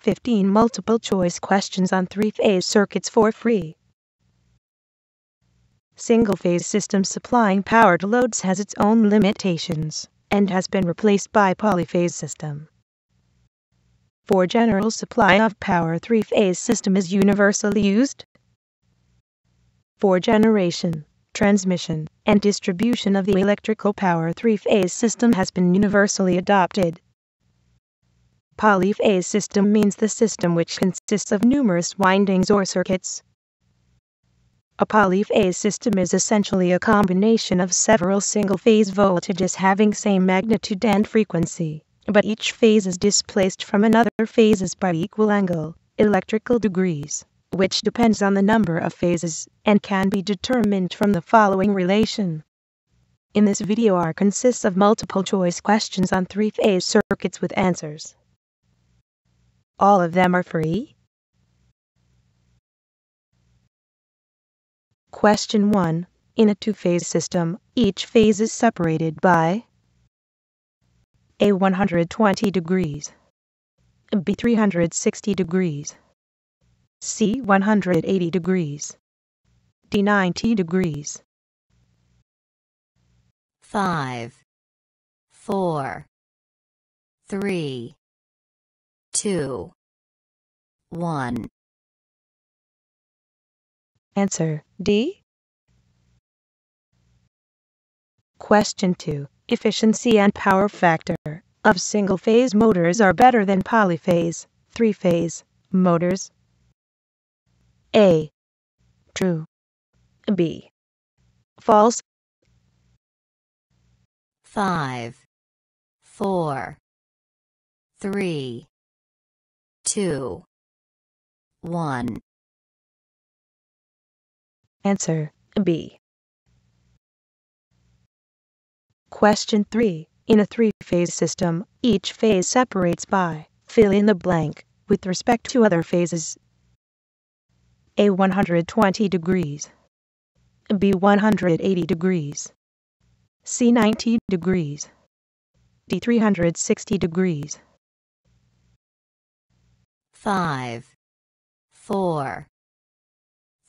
15 multiple choice questions on three phase circuits for free. Single phase system supplying power to loads has its own limitations and has been replaced by polyphase system. For general supply of power, three phase system is universally used. For generation, transmission, and distribution of the electrical power, three phase system has been universally adopted. Polyphase system means the system which consists of numerous windings or circuits. A polyphase system is essentially a combination of several single-phase voltages having same magnitude and frequency, but each phase is displaced from another phases by equal angle, electrical degrees, which depends on the number of phases and can be determined from the following relation. In this video R consists of multiple choice questions on three-phase circuits with answers. All of them are free? Question 1. In a two-phase system, each phase is separated by A 120 degrees, B 360 degrees, C 180 degrees, D 90 degrees. 5, 4, 3, two, one. Answer D. Question 2. Efficiency and power factor of single-phase motors are better than polyphase, three-phase motors. A. True. B. False. 5, 4, 3, two, one. Answer B. Question 3. In a three-phase system, each phase separates by fill in the blank with respect to other phases. A 120 degrees. B 180 degrees. C 90 degrees. D 360 degrees five, four,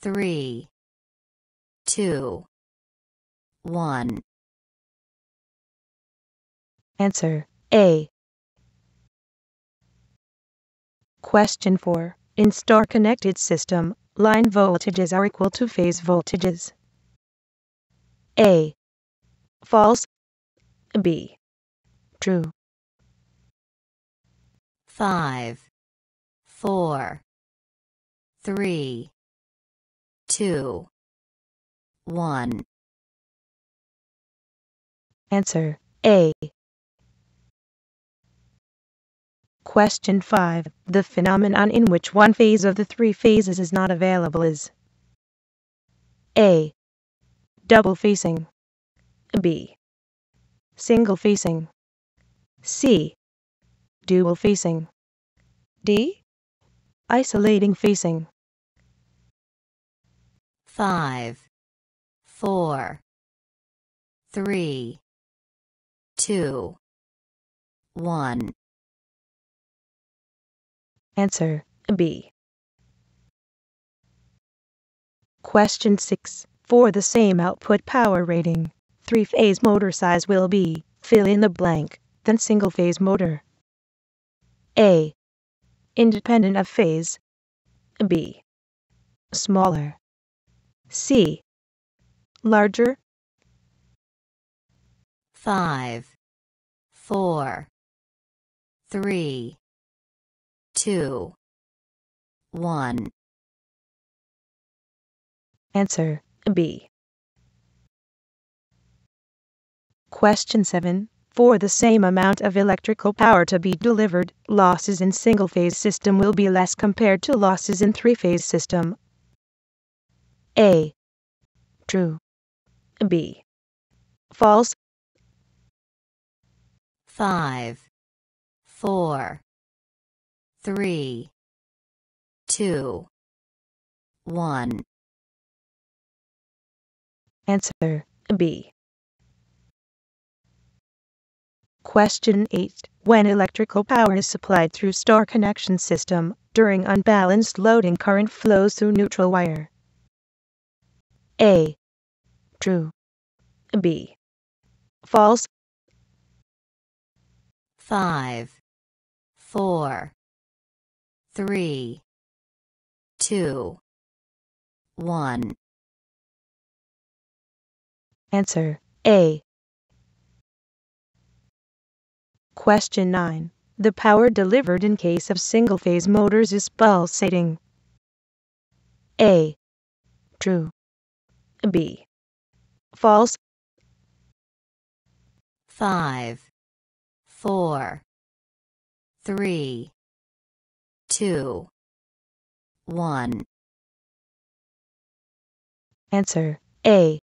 three, two, one. Answer A. Question 4. In star-connected system, line voltages are equal to phase voltages. A. False. B. True. 5 four, three, two, one. Answer A. Question 5. The phenomenon in which one phase of the three phases is not available is A. Double phasing B. Single phasing C. Dual phasing D. Isolating phasing. Five, four, three, two, one. Answer B. Question 6. For the same output power rating, three-phase motor size will be, fill in the blank, than single-phase motor. A independent of phase. B. Smaller. C. Larger. 5, 4, 3, 2, 1. Answer B. Question 7. For the same amount of electrical power to be delivered, losses in single-phase system will be less compared to losses in three-phase system. A. True. B. False. 5, 4, 3, 2, 1. Answer B. Question 8. when electrical power is supplied through star connection system, during unbalanced loading current flows through neutral wire. A. True. B. False. 5, 4, 3, 2, 1. Answer A. Question 9. The power delivered in case of single-phase motors is pulsating. A. True. B. False. 5, 4, 3, 2, 1. Answer A.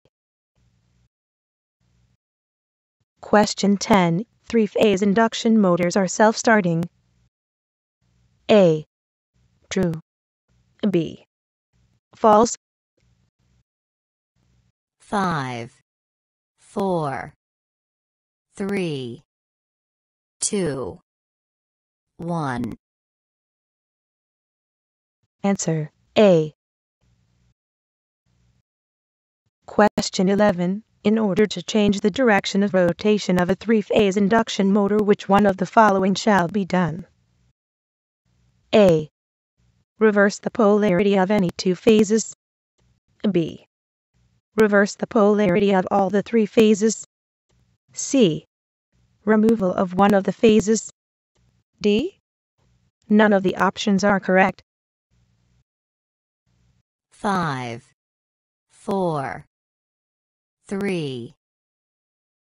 Question 10. Three-phase induction motors are self-starting. A. True. B. False. 5, 4, 3, 2, 1. Answer A. Question 11. In order to change the direction of rotation of a three-phase induction motor which one of the following shall be done? A. Reverse the polarity of any two phases. B. Reverse the polarity of all the three phases. C. Removal of one of the phases. D. None of the options are correct. 5, 4, 3,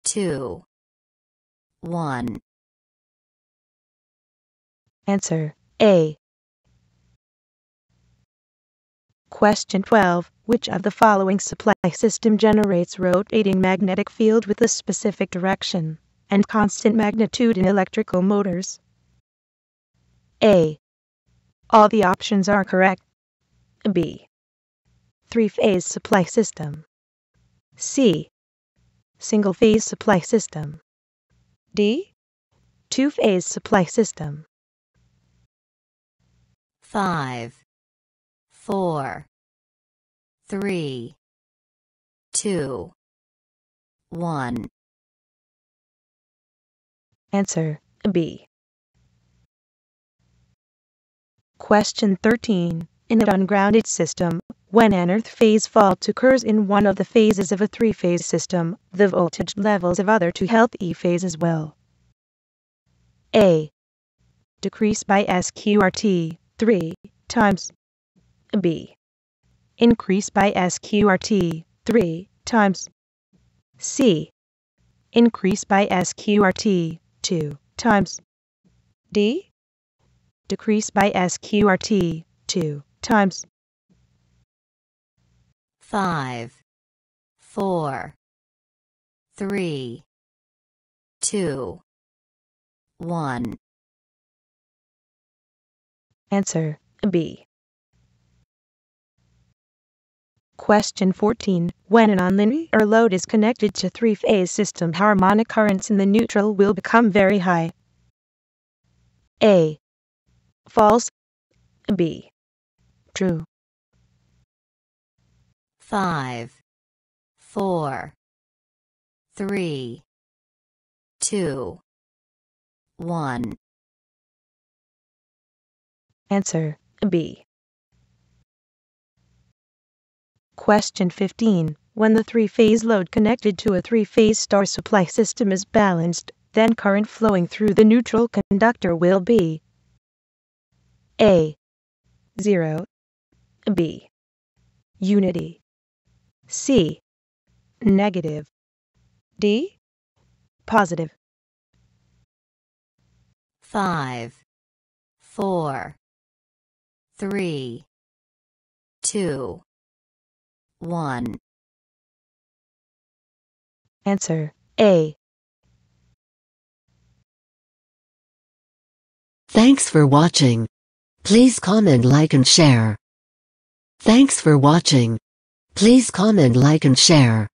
2, 1. Answer A. Question 12. Which of the following supply system generates rotating magnetic field with a specific direction and constant magnitude in electrical motors? A. All the options are correct. B. Three-phase supply system. C. Single-phase supply system. D. Two-phase supply system. 5, 4, 3, 2, 1. Answer B. Question 13. In an ungrounded system, when an earth phase fault occurs in one of the phases of a three-phase system, the voltage levels of other two healthy phases will A. Decrease by SQRT 3 times B. Increase by SQRT 3 times C. Increase by SQRT 2 times D. Decrease by SQRT 2 times 5, 4, 3, 2, 1. Answer B. Question 14. When an nonlinear load is connected to three-phase system harmonic currents in the neutral will become very high. A. False. B. True. 5, 4, 3, 2, 1. Answer B. Question 15. When the three-phase load connected to a three-phase star supply system is balanced, then current flowing through the neutral conductor will be A. 0 B. Unity C. Negative. D. Positive. 5, 4, 3, 2, 1. Answer A. Thanks for watching. Please comment like and share. Thanks for watching. Please comment like and share.